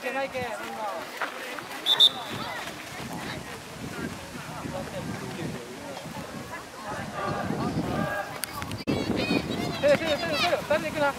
せよせよせよせよ、誰で行くな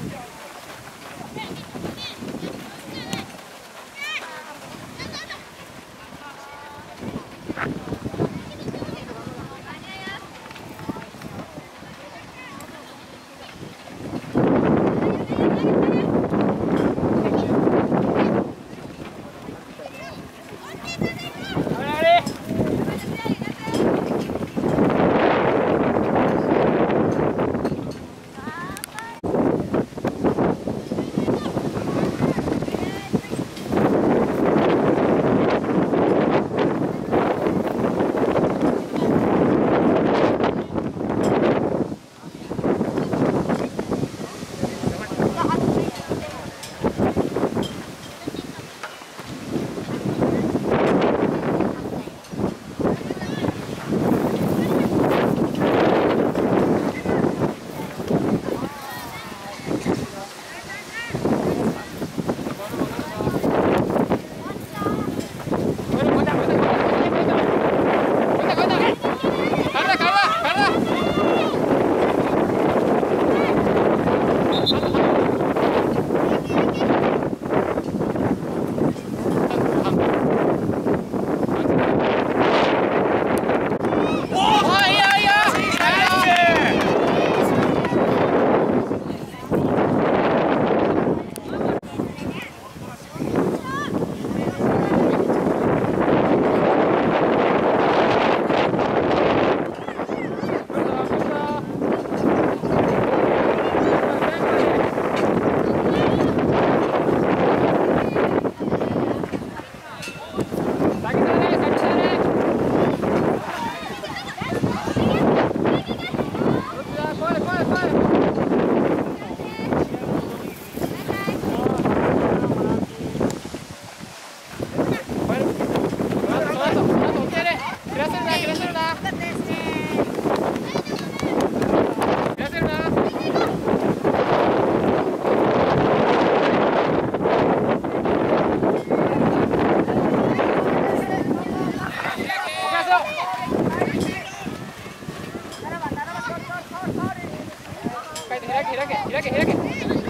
gírate, gírate, gírate.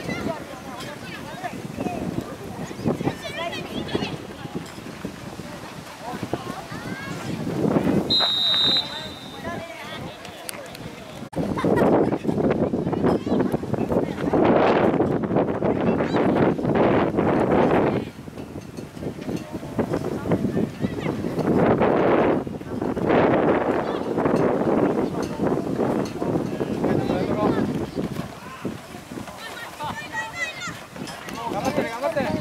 Gámate, gámate.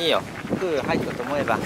いいよ。空入ったと思えば。